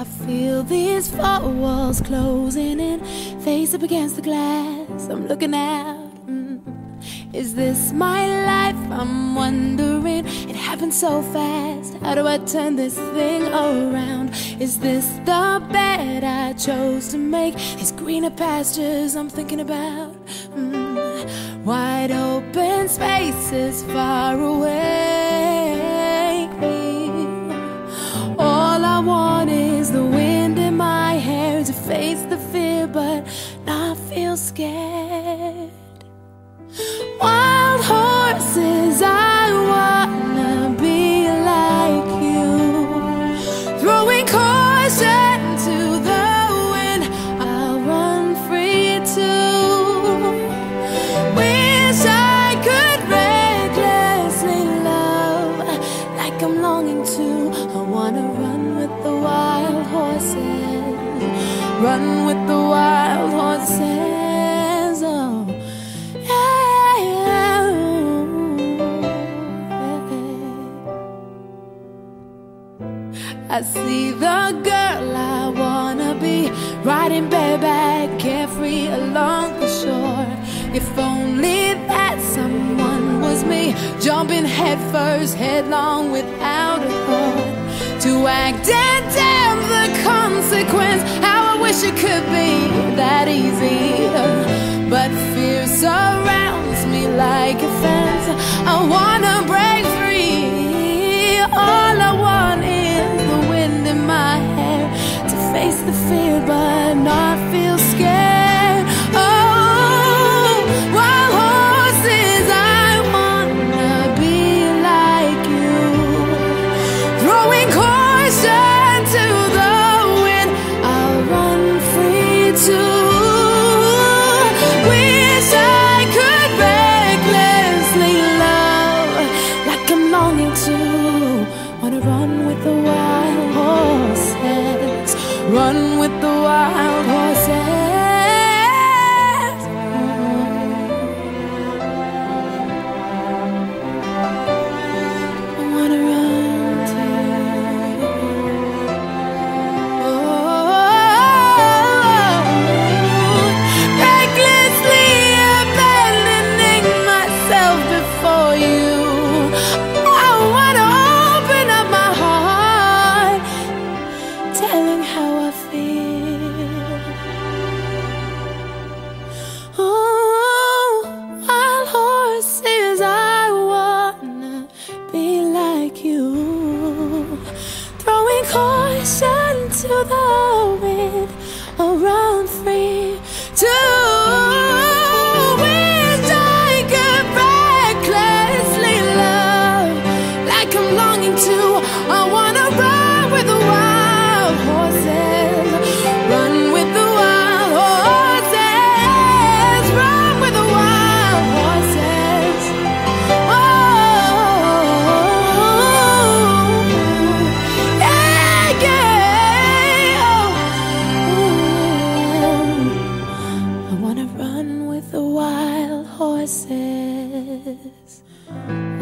I feel these four walls closing in, face up against the glass. I'm looking out. Mm. Is this my life? I'm wondering. It happened so fast. How do I turn this thing around? Is this the bed I chose to make? These greener pastures I'm thinking about. Wide open spaces far away. All I want is the wind in my hair to face the fear, but not feel scared. I'm longing to. I wanna run with the wild horses, run with the wild horses. Oh, yeah. I see the girl I wanna be riding bareback, carefree along the shore. If only that someone was me, jumping headfirst, headlong without a thought. To act and damn the consequence. How I wish it could be that easy. But fear surrounds me like a fence. I wanna break free. With the wild horses. Caution to the wind, around free Oh,